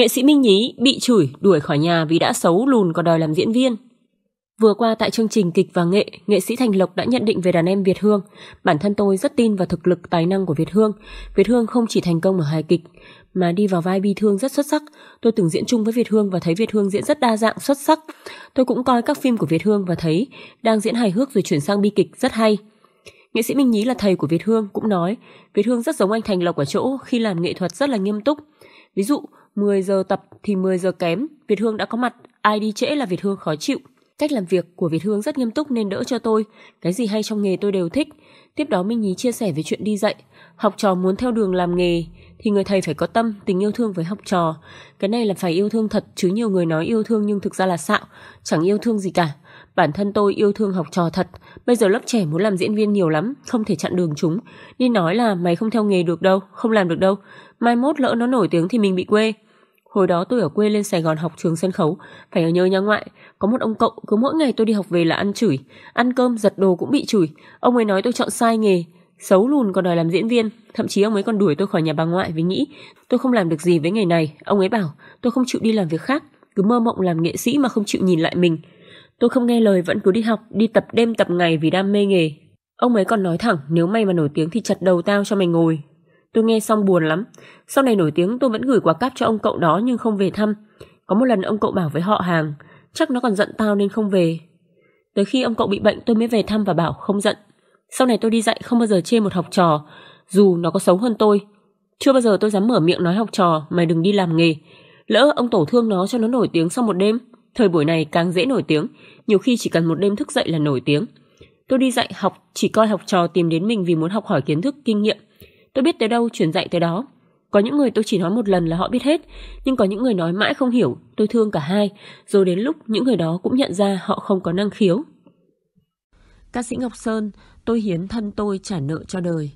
Nghệ sĩ Minh Nhí bị chửi đuổi khỏi nhà vì đã xấu lùn còn đòi làm diễn viên. Vừa qua tại chương trình kịch và nghệ, nghệ sĩ Thành Lộc đã nhận định về đàn em Việt Hương. Bản thân tôi rất tin vào thực lực tài năng của Việt Hương. Việt Hương không chỉ thành công ở hài kịch, mà đi vào vai bi thương rất xuất sắc. Tôi từng diễn chung với Việt Hương và thấy Việt Hương diễn rất đa dạng, xuất sắc. Tôi cũng coi các phim của Việt Hương và thấy đang diễn hài hước rồi chuyển sang bi kịch rất hay. Nghệ sĩ Minh Nhí là thầy của Việt Hương cũng nói Việt Hương rất giống anh Thành Lộc ở chỗ khi làm nghệ thuật rất là nghiêm túc. Ví dụ 10 giờ tập thì 10 giờ kém, Việt Hương đã có mặt, ai đi trễ là Việt Hương khó chịu. Cách làm việc của Việt Hương rất nghiêm túc nên đỡ cho tôi, cái gì hay trong nghề tôi đều thích. Tiếp đó Minh Nhí chia sẻ về chuyện đi dạy, học trò muốn theo đường làm nghề thì người thầy phải có tâm, tình yêu thương với học trò. Cái này là phải yêu thương thật chứ nhiều người nói yêu thương nhưng thực ra là xạo, chẳng yêu thương gì cả. Bản thân tôi yêu thương học trò thật, bây giờ lớp trẻ muốn làm diễn viên nhiều lắm, không thể chặn đường chúng. Đi nói là mày không theo nghề được đâu, không làm được đâu. Mai mốt lỡ nó nổi tiếng thì mình bị quê. Hồi đó tôi ở quê lên Sài Gòn học trường sân khấu, phải ở nhớ nhà ngoại. Có một ông cậu, cứ mỗi ngày tôi đi học về là ăn chửi. Ăn cơm, giật đồ cũng bị chửi. Ông ấy nói tôi chọn sai nghề. Xấu lùn còn đòi làm diễn viên. Thậm chí ông ấy còn đuổi tôi khỏi nhà bà ngoại vì nghĩ tôi không làm được gì với nghề này. Ông ấy bảo tôi không chịu đi làm việc khác. Cứ mơ mộng làm nghệ sĩ mà không chịu nhìn lại mình. Tôi không nghe lời vẫn cứ đi học, đi tập đêm tập ngày vì đam mê nghề. Ông ấy còn nói thẳng nếu mày mà nổi tiếng thì chặt đầu tao cho mày ngồi. Tôi nghe xong buồn lắm. Sau này nổi tiếng tôi vẫn gửi quà cáp cho ông cậu đó nhưng không về thăm. Có một lần ông cậu bảo với họ hàng, chắc nó còn giận tao nên không về. Tới khi ông cậu bị bệnh tôi mới về thăm và bảo không giận. Sau này tôi đi dạy không bao giờ chê một học trò, dù nó có xấu hơn tôi. Chưa bao giờ tôi dám mở miệng nói học trò mày đừng đi làm nghề. Lỡ ông tổ thương nó cho nó nổi tiếng sau một đêm. Thời buổi này càng dễ nổi tiếng, nhiều khi chỉ cần một đêm thức dậy là nổi tiếng. Tôi đi dạy học chỉ coi học trò tìm đến mình vì muốn học hỏi kiến thức, kinh nghiệm. Tôi biết tới đâu chuyển dạy tới đó. Có những người tôi chỉ nói một lần là họ biết hết, nhưng có những người nói mãi không hiểu, tôi thương cả hai, rồi đến lúc những người đó cũng nhận ra họ không có năng khiếu. Ca sĩ Ngọc Sơn, tôi hiến thân tôi trả nợ cho đời.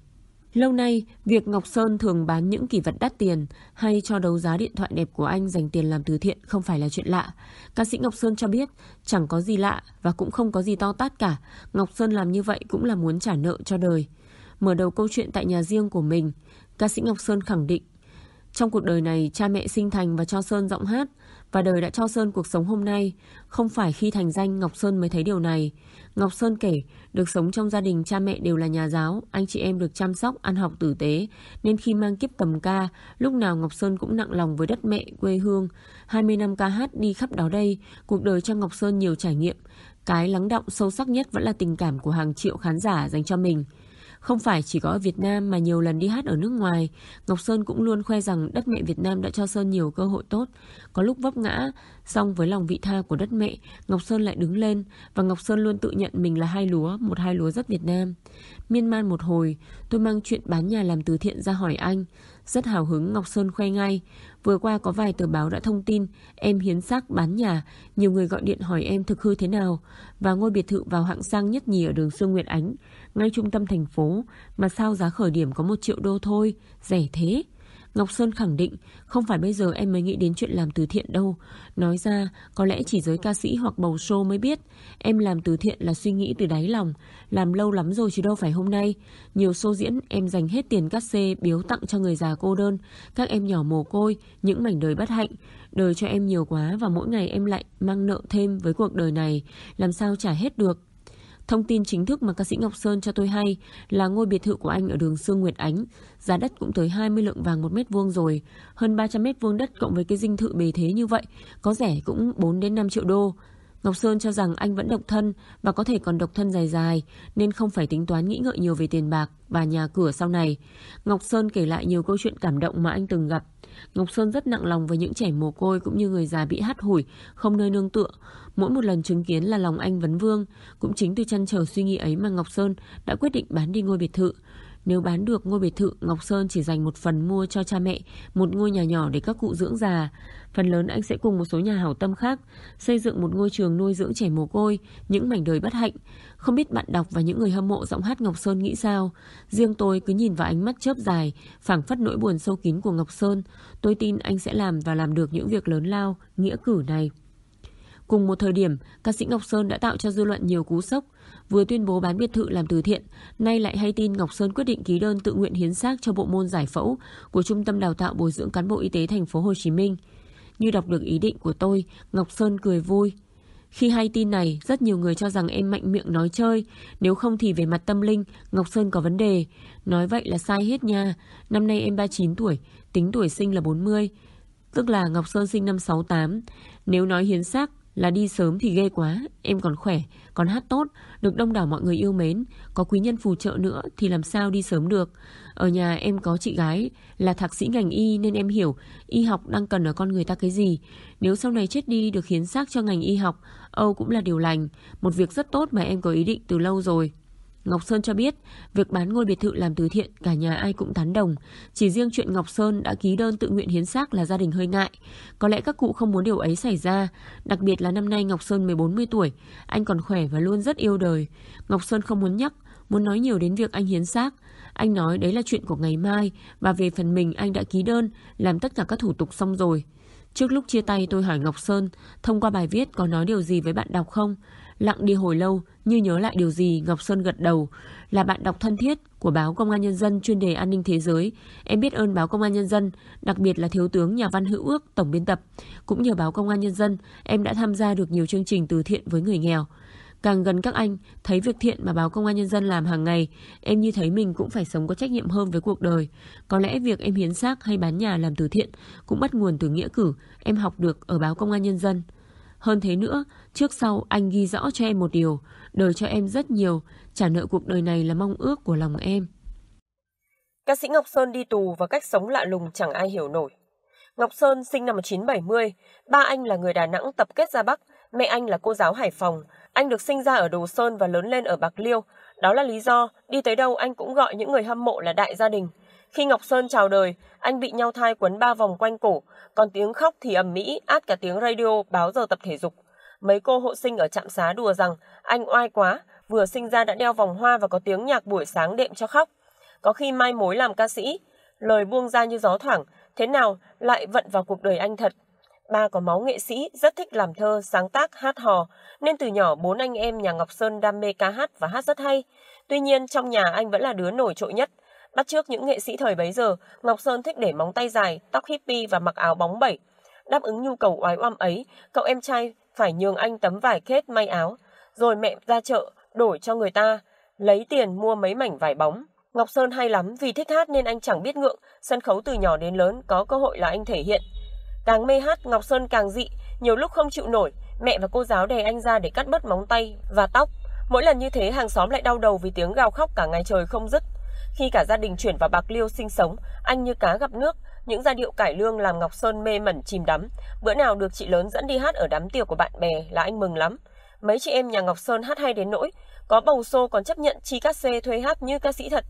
Lâu nay, việc Ngọc Sơn thường bán những kỷ vật đắt tiền hay cho đấu giá điện thoại đẹp của anh dành tiền làm từ thiện không phải là chuyện lạ. Ca sĩ Ngọc Sơn cho biết chẳng có gì lạ và cũng không có gì to tát cả. Ngọc Sơn làm như vậy cũng là muốn trả nợ cho đời. Mở đầu câu chuyện tại nhà riêng của mình, ca sĩ Ngọc Sơn khẳng định trong cuộc đời này cha mẹ sinh thành và cho Sơn giọng hát và đời đã cho Sơn cuộc sống hôm nay. Không phải khi thành danh Ngọc Sơn mới thấy điều này. Ngọc Sơn kể, được sống trong gia đình cha mẹ đều là nhà giáo, anh chị em được chăm sóc, ăn học tử tế, nên khi mang kiếp cầm ca, lúc nào Ngọc Sơn cũng nặng lòng với đất mẹ, quê hương. 20 năm ca hát đi khắp đó đây, cuộc đời cho Ngọc Sơn nhiều trải nghiệm. Cái lắng động sâu sắc nhất vẫn là tình cảm của hàng triệu khán giả dành cho mình. Không phải chỉ có ở Việt Nam mà nhiều lần đi hát ở nước ngoài, Ngọc Sơn cũng luôn khoe rằng đất mẹ Việt Nam đã cho Sơn nhiều cơ hội tốt. Có lúc vấp ngã, song với lòng vị tha của đất mẹ, Ngọc Sơn lại đứng lên và Ngọc Sơn luôn tự nhận mình là hai lúa, một hai lúa rất Việt Nam. Miên man một hồi, tôi mang chuyện bán nhà làm từ thiện ra hỏi anh. Rất hào hứng Ngọc Sơn khoe ngay. Vừa qua có vài tờ báo đã thông tin em hiến xác bán nhà, nhiều người gọi điện hỏi em thực hư thế nào. Và ngôi biệt thự vào hạng sang nhất nhì ở đường Sương Nguyệt Ánh, ngay trung tâm thành phố, mà sao giá khởi điểm có một triệu đô thôi, rẻ thế. Ngọc Sơn khẳng định không phải bây giờ em mới nghĩ đến chuyện làm từ thiện đâu. Nói ra có lẽ chỉ giới ca sĩ hoặc bầu show mới biết em làm từ thiện là suy nghĩ từ đáy lòng. Làm lâu lắm rồi chứ đâu phải hôm nay. Nhiều show diễn em dành hết tiền cát xê biếu tặng cho người già cô đơn, các em nhỏ mồ côi, những mảnh đời bất hạnh. Đời cho em nhiều quá và mỗi ngày em lại mang nợ thêm với cuộc đời này. Làm sao trả hết được. Thông tin chính thức mà ca sĩ Ngọc Sơn cho tôi hay là ngôi biệt thự của anh ở đường Sương Nguyệt Ánh. Giá đất cũng tới 20 lượng vàng một mét vuông rồi. Hơn 300 mét vuông đất cộng với cái dinh thự bề thế như vậy, có rẻ cũng 4 đến 5 triệu đô. Ngọc Sơn cho rằng anh vẫn độc thân và có thể còn độc thân dài dài nên không phải tính toán nghĩ ngợi nhiều về tiền bạc và nhà cửa sau này. Ngọc Sơn kể lại nhiều câu chuyện cảm động mà anh từng gặp. Ngọc Sơn rất nặng lòng với những trẻ mồ côi cũng như người già bị hắt hủi, không nơi nương tựa. Mỗi một lần chứng kiến là lòng anh vấn vương. Cũng chính từ chăn trở suy nghĩ ấy mà Ngọc Sơn đã quyết định bán đi ngôi biệt thự. Nếu bán được ngôi biệt thự, Ngọc Sơn chỉ dành một phần mua cho cha mẹ, một ngôi nhà nhỏ để các cụ dưỡng già. Phần lớn anh sẽ cùng một số nhà hảo tâm khác xây dựng một ngôi trường nuôi dưỡng trẻ mồ côi, những mảnh đời bất hạnh. Không biết bạn đọc và những người hâm mộ giọng hát Ngọc Sơn nghĩ sao? Riêng tôi cứ nhìn vào ánh mắt chớp dài, phảng phất nỗi buồn sâu kín của Ngọc Sơn. Tôi tin anh sẽ làm và làm được những việc lớn lao, nghĩa cử này. Cùng một thời điểm, ca sĩ Ngọc Sơn đã tạo cho dư luận nhiều cú sốc. Vừa tuyên bố bán biệt thự làm từ thiện, nay lại hay tin Ngọc Sơn quyết định ký đơn tự nguyện hiến xác cho bộ môn giải phẫu của Trung tâm Đào tạo Bồi dưỡng cán bộ y tế thành phố Hồ Chí Minh. như đọc được ý định của tôi, Ngọc Sơn cười vui. Khi hay tin này, rất nhiều người cho rằng em mạnh miệng nói chơi, nếu không thì về mặt tâm linh, Ngọc Sơn có vấn đề. Nói vậy là sai hết nha. Năm nay em 39 tuổi, tính tuổi sinh là 40, tức là Ngọc Sơn sinh năm 68. Nếu nói hiến xác là đi sớm thì ghê quá, em còn khỏe, còn hát tốt, được đông đảo mọi người yêu mến, có quý nhân phù trợ nữa thì làm sao đi sớm được. Ở nhà em có chị gái là thạc sĩ ngành y nên em hiểu y học đang cần ở con người ta cái gì. Nếu sau này chết đi được hiến xác cho ngành y học, Âu cũng là điều lành, một việc rất tốt mà em có ý định từ lâu rồi. Ngọc Sơn cho biết, việc bán ngôi biệt thự làm từ thiện cả nhà ai cũng tán đồng. Chỉ riêng chuyện Ngọc Sơn đã ký đơn tự nguyện hiến xác là gia đình hơi ngại. Có lẽ các cụ không muốn điều ấy xảy ra. Đặc biệt là năm nay Ngọc Sơn mới 40 tuổi, anh còn khỏe và luôn rất yêu đời. Ngọc Sơn không muốn nhắc, muốn nói nhiều đến việc anh hiến xác. Anh nói đấy là chuyện của ngày mai và về phần mình anh đã ký đơn, làm tất cả các thủ tục xong rồi. Trước lúc chia tay tôi hỏi Ngọc Sơn, thông qua bài viết có nói điều gì với bạn đọc không? Lặng đi hồi lâu, như nhớ lại điều gì, Ngọc Sơn gật đầu. Là bạn đọc thân thiết của báo Công an Nhân dân chuyên đề an ninh thế giới. Em biết ơn báo Công an Nhân dân, đặc biệt là Thiếu tướng Nhà văn Hữu Ước, Tổng biên tập. Cũng nhờ báo Công an Nhân dân, em đã tham gia được nhiều chương trình từ thiện với người nghèo. Càng gần các anh, thấy việc thiện mà báo Công an Nhân dân làm hàng ngày, em như thấy mình cũng phải sống có trách nhiệm hơn với cuộc đời. Có lẽ việc em hiến xác hay bán nhà làm từ thiện cũng bắt nguồn từ nghĩa cử em học được ở báo Công an Nhân dân. Hơn thế nữa, trước sau anh ghi rõ cho em một điều, đời cho em rất nhiều, trả nợ cuộc đời này là mong ước của lòng em. Ca sĩ Ngọc Sơn đi tù và cách sống lạ lùng chẳng ai hiểu nổi. Ngọc Sơn sinh năm 1970, ba anh là người Đà Nẵng tập kết ra Bắc, mẹ anh là cô giáo Hải Phòng. Anh được sinh ra ở Đồ Sơn và lớn lên ở Bạc Liêu. Đó là lý do đi tới đâu anh cũng gọi những người hâm mộ là đại gia đình. Khi Ngọc Sơn chào đời, anh bị nhau thai quấn ba vòng quanh cổ, còn tiếng khóc thì ầm mỹ át cả tiếng radio báo giờ tập thể dục. Mấy cô hộ sinh ở trạm xá đùa rằng anh oai quá, vừa sinh ra đã đeo vòng hoa và có tiếng nhạc buổi sáng đệm cho khóc. Có khi mai mối làm ca sĩ, lời buông ra như gió thoảng, thế nào lại vận vào cuộc đời anh thật. Ba có máu nghệ sĩ, rất thích làm thơ, sáng tác, hát hò, nên từ nhỏ bốn anh em nhà Ngọc Sơn đam mê ca hát và hát rất hay. Tuy nhiên trong nhà anh vẫn là đứa nổi trội nhất. Bắt trước những nghệ sĩ thời bấy giờ, Ngọc Sơn thích để móng tay dài, tóc hippie và mặc áo bóng bẩy. Đáp ứng nhu cầu oái oăm ấy, cậu em trai phải nhường anh tấm vải kết may áo, rồi mẹ ra chợ đổi cho người ta, lấy tiền mua mấy mảnh vải bóng. Ngọc Sơn hay lắm vì thích hát nên anh chẳng biết ngượng, sân khấu từ nhỏ đến lớn có cơ hội là anh thể hiện. Càng mê hát, Ngọc Sơn càng dị, nhiều lúc không chịu nổi, mẹ và cô giáo đè anh ra để cắt bớt móng tay và tóc. Mỗi lần như thế hàng xóm lại đau đầu vì tiếng gào khóc cả ngày trời không dứt. Khi cả gia đình chuyển vào Bạc Liêu sinh sống, anh như cá gặp nước, những giai điệu cải lương làm Ngọc Sơn mê mẩn chìm đắm. Bữa nào được chị lớn dẫn đi hát ở đám tiệc của bạn bè là anh mừng lắm. Mấy chị em nhà Ngọc Sơn hát hay đến nỗi, có bầu xô còn chấp nhận chi các xê thuê hát như ca sĩ thật.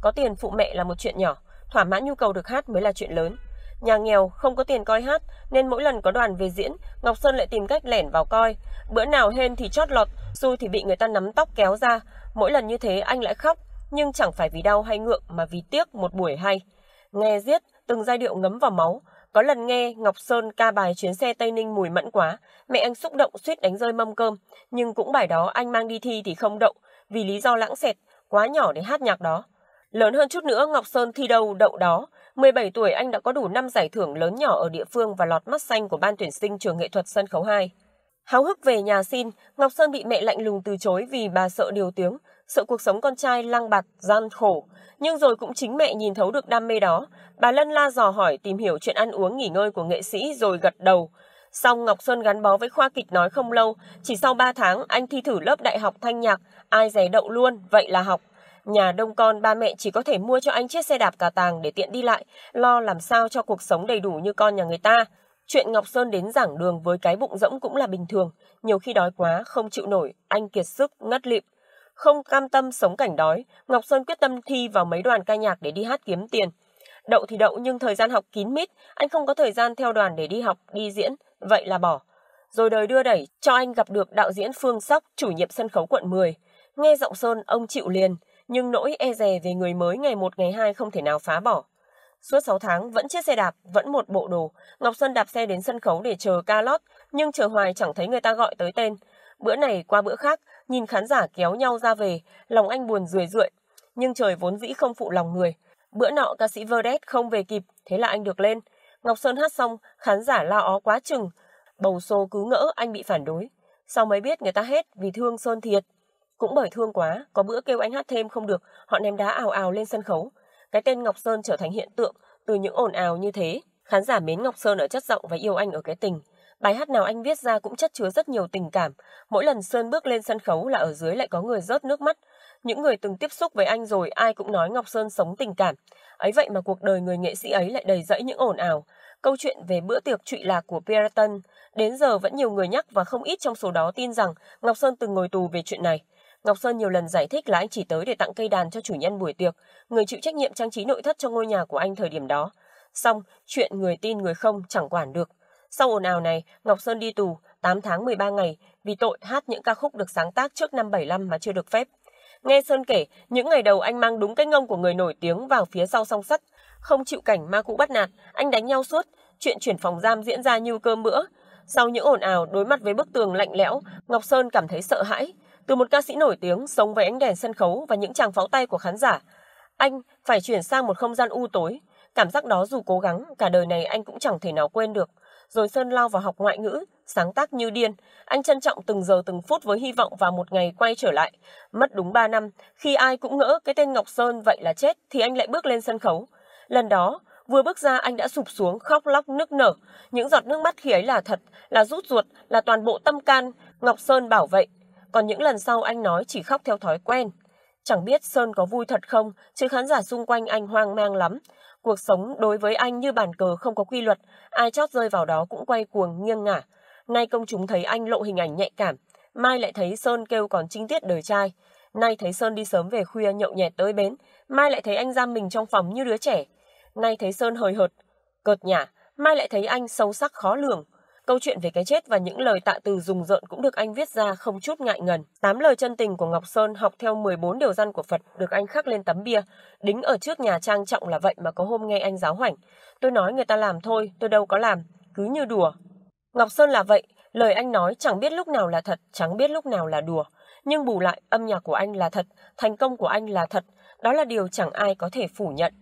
Có tiền phụ mẹ là một chuyện nhỏ, thỏa mãn nhu cầu được hát mới là chuyện lớn. Nhà nghèo không có tiền coi hát nên mỗi lần có đoàn về diễn, Ngọc Sơn lại tìm cách lẻn vào coi. Bữa nào hên thì chót lọt, xui thì bị người ta nắm tóc kéo ra. Mỗi lần như thế anh lại khóc, nhưng chẳng phải vì đau hay ngượng mà vì tiếc một buổi hay. Nghe giết, từng giai điệu ngấm vào máu. Có lần nghe Ngọc Sơn ca bài chuyến xe Tây Ninh mùi mẫn quá, mẹ anh xúc động suýt đánh rơi mâm cơm, nhưng cũng bài đó anh mang đi thi thì không đậu, vì lý do lãng xẹt, quá nhỏ để hát nhạc đó. Lớn hơn chút nữa, Ngọc Sơn thi đâu đậu đó. 17 tuổi anh đã có đủ 5 giải thưởng lớn nhỏ ở địa phương và lọt mắt xanh của ban tuyển sinh trường nghệ thuật sân khấu 2. Háo hức về nhà xin, Ngọc Sơn bị mẹ lạnh lùng từ chối vì bà sợ điều tiếng, sợ cuộc sống con trai lăng bạt, gian khổ. Nhưng rồi cũng chính mẹ nhìn thấu được đam mê đó. Bà lân la dò hỏi tìm hiểu chuyện ăn uống nghỉ ngơi của nghệ sĩ rồi gật đầu. Xong Ngọc Sơn gắn bó với khoa kịch nói không lâu, chỉ sau 3 tháng anh thi thử lớp đại học thanh nhạc, ai giấy đậu luôn, vậy là học. Nhà đông con ba mẹ chỉ có thể mua cho anh chiếc xe đạp cà tàng để tiện đi lại, lo làm sao cho cuộc sống đầy đủ như con nhà người ta. Chuyện Ngọc Sơn đến giảng đường với cái bụng rỗng cũng là bình thường, nhiều khi đói quá, không chịu nổi, anh kiệt sức, ngất lịm. Không cam tâm sống cảnh đói, Ngọc Sơn quyết tâm thi vào mấy đoàn ca nhạc để đi hát kiếm tiền. Đậu thì đậu nhưng thời gian học kín mít, anh không có thời gian theo đoàn để đi học, đi diễn, vậy là bỏ. Rồi đời đưa đẩy cho anh gặp được đạo diễn Phương Sóc, chủ nhiệm sân khấu quận 10. Nghe giọng Sơn, ông chịu liền, nhưng nỗi e dè về người mới ngày một ngày hai không thể nào phá bỏ. Suốt 6 tháng vẫn chiếc xe đạp, vẫn một bộ đồ. Ngọc Sơn đạp xe đến sân khấu để chờ ca lót, nhưng chờ hoài chẳng thấy người ta gọi tới tên. Bữa này qua bữa khác, nhìn khán giả kéo nhau ra về, lòng anh buồn rười rượi. Nhưng trời vốn dĩ không phụ lòng người. Bữa nọ ca sĩ Verdet không về kịp, thế là anh được lên. Ngọc Sơn hát xong, khán giả la ó quá chừng. Bầu xô cứ ngỡ anh bị phản đối. Sau mới biết người ta hết vì thương Sơn thiệt. Cũng bởi thương quá, có bữa kêu anh hát thêm không được, họ ném đá ào ào lên sân khấu. Cái tên Ngọc Sơn trở thành hiện tượng từ những ồn ào như thế. Khán giả mến Ngọc Sơn ở chất giọng và yêu anh ở cái tình. Bài hát nào anh viết ra cũng chất chứa rất nhiều tình cảm. Mỗi lần Sơn bước lên sân khấu là ở dưới lại có người rớt nước mắt. Những người từng tiếp xúc với anh rồi ai cũng nói Ngọc Sơn sống tình cảm. Ấy vậy mà cuộc đời người nghệ sĩ ấy lại đầy rẫy những ồn ào. Câu chuyện về bữa tiệc trụy lạc của Piraton, đến giờ vẫn nhiều người nhắc và không ít trong số đó tin rằng Ngọc Sơn từng ngồi tù về chuyện này. Ngọc Sơn nhiều lần giải thích là anh chỉ tới để tặng cây đàn cho chủ nhân buổi tiệc, người chịu trách nhiệm trang trí nội thất cho ngôi nhà của anh thời điểm đó. Xong, chuyện người tin người không chẳng quản được. Sau ồn ào này, Ngọc Sơn đi tù 8 tháng 13 ngày vì tội hát những ca khúc được sáng tác trước năm 75 mà chưa được phép. Nghe Sơn kể, những ngày đầu anh mang đúng cái ngông của người nổi tiếng vào phía sau song sắt, không chịu cảnh ma cũ bắt nạt, anh đánh nhau suốt, chuyện chuyển phòng giam diễn ra như cơm bữa. Sau những ồn ào đối mặt với bức tường lạnh lẽo, Ngọc Sơn cảm thấy sợ hãi. Từ một ca sĩ nổi tiếng sống với ánh đèn sân khấu và những tràng pháo tay của khán giả, anh phải chuyển sang một không gian u tối. Cảm giác đó dù cố gắng, cả đời này anh cũng chẳng thể nào quên được. Rồi Sơn lao vào học ngoại ngữ, sáng tác như điên. Anh trân trọng từng giờ từng phút với hy vọng vào một ngày quay trở lại. Mất đúng 3 năm, khi ai cũng ngỡ cái tên Ngọc Sơn vậy là chết thì anh lại bước lên sân khấu. Lần đó, vừa bước ra anh đã sụp xuống khóc lóc nức nở. Những giọt nước mắt khi ấy là thật, là rút ruột, là toàn bộ tâm can. Ngọc Sơn bảo vậy. Còn những lần sau anh nói chỉ khóc theo thói quen. Chẳng biết Sơn có vui thật không, chứ khán giả xung quanh anh hoang mang lắm. Cuộc sống đối với anh như bàn cờ không có quy luật, ai chót rơi vào đó cũng quay cuồng nghiêng ngả. Nay công chúng thấy anh lộ hình ảnh nhạy cảm, mai lại thấy Sơn kêu còn trinh tiết đời trai. Nay thấy Sơn đi sớm về khuya nhậu nhẹt tới bến, mai lại thấy anh giam mình trong phòng như đứa trẻ. Nay thấy Sơn hời hợt, cợt nhả, mai lại thấy anh sâu sắc khó lường. Câu chuyện về cái chết và những lời tạ từ rùng rợn cũng được anh viết ra không chút ngại ngần. Tám lời chân tình của Ngọc Sơn học theo 14 điều răn của Phật được anh khắc lên tấm bia, đính ở trước nhà trang trọng là vậy mà có hôm nghe anh giáo hoảnh. Tôi nói người ta làm thôi, tôi đâu có làm, cứ như đùa. Ngọc Sơn là vậy, lời anh nói chẳng biết lúc nào là thật, chẳng biết lúc nào là đùa. Nhưng bù lại, âm nhạc của anh là thật, thành công của anh là thật, đó là điều chẳng ai có thể phủ nhận.